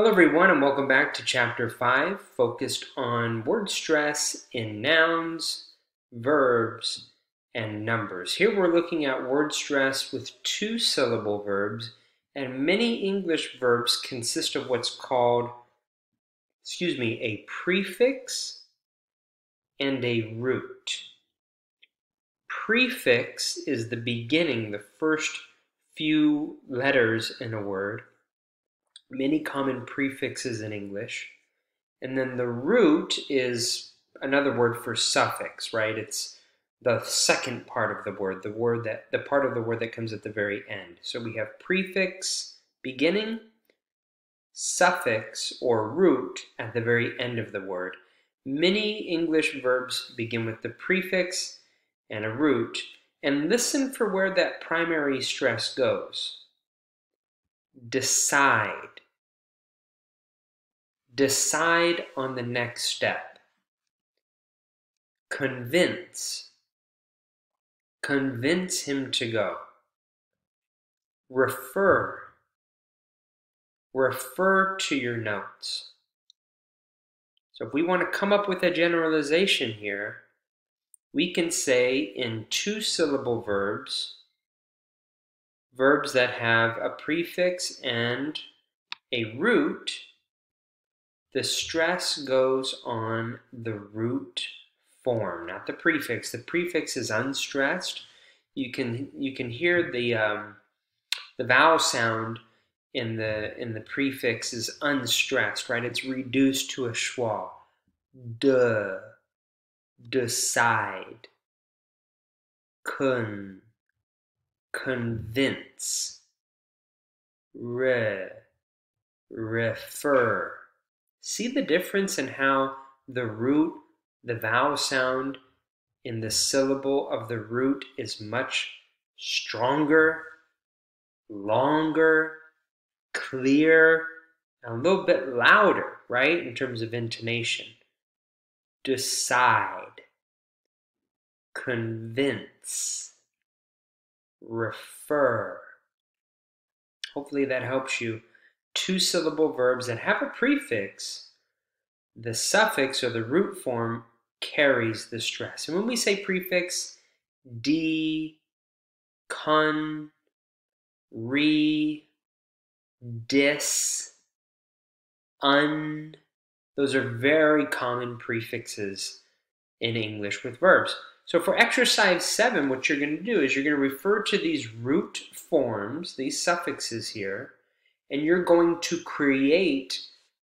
Hello everyone and welcome back to chapter 5 focused on word stress in nouns, verbs, and numbers. Here we're looking at word stress with two syllable verbs and many English verbs consist of what's called, excuse me, a prefix and a root. Prefix is the beginning, the first few letters in a word many common prefixes in English. And then the root is another word for suffix, right? It's the second part of the word, the word that the part of the word that comes at the very end. So we have prefix beginning, suffix or root at the very end of the word. Many English verbs begin with the prefix and a root, and listen for where that primary stress goes. Decide, Decide on the next step. Convince. Convince him to go. Refer. Refer to your notes. So if we want to come up with a generalization here, we can say in two syllable verbs, verbs that have a prefix and a root, the stress goes on the root form, not the prefix. The prefix is unstressed. You can you can hear the um, the vowel sound in the in the prefix is unstressed, right? It's reduced to a schwa. De, decide, con, convince, re, refer See the difference in how the root, the vowel sound in the syllable of the root is much stronger, longer, clear, and a little bit louder, right, in terms of intonation. Decide, convince, refer. Hopefully that helps you two syllable verbs that have a prefix, the suffix or the root form carries the stress. And when we say prefix, d, con, re, dis, un, those are very common prefixes in English with verbs. So for exercise seven, what you're going to do is you're going to refer to these root forms, these suffixes here, and you're going to create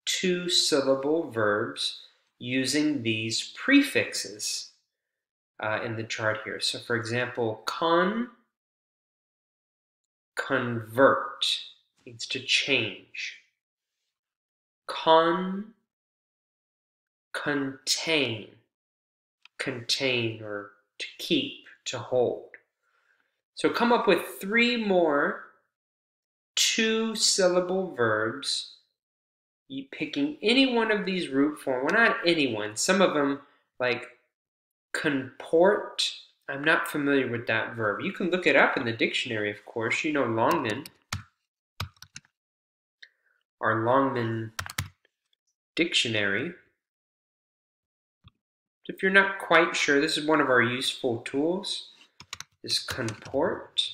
two syllable verbs using these prefixes uh, in the chart here. So for example, con, convert means to change. Con, contain, contain or to keep, to hold. So come up with three more two syllable verbs, you picking any one of these root form. Well, not anyone. Some of them, like comport. I'm not familiar with that verb. You can look it up in the dictionary, of course. You know Longman. Our Longman dictionary. If you're not quite sure, this is one of our useful tools. Is comport.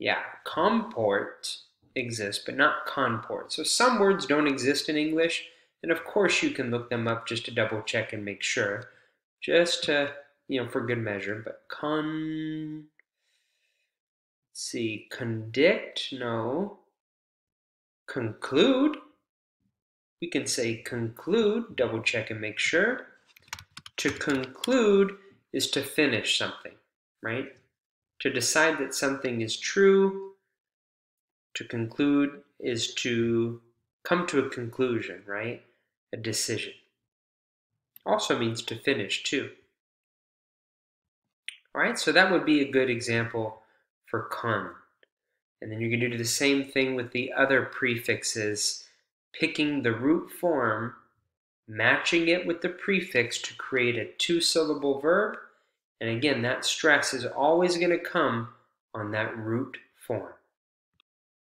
Yeah, comport exists, but not conport. So some words don't exist in English, and of course you can look them up just to double check and make sure, just to, you know, for good measure. But con, let's see, condict, no. Conclude, we can say conclude, double check and make sure. To conclude is to finish something, right? To decide that something is true, to conclude, is to come to a conclusion, right? A decision. Also means to finish, too. All right, so that would be a good example for con. And then you're going to do the same thing with the other prefixes, picking the root form, matching it with the prefix to create a two syllable verb, and again, that stress is always going to come on that root form.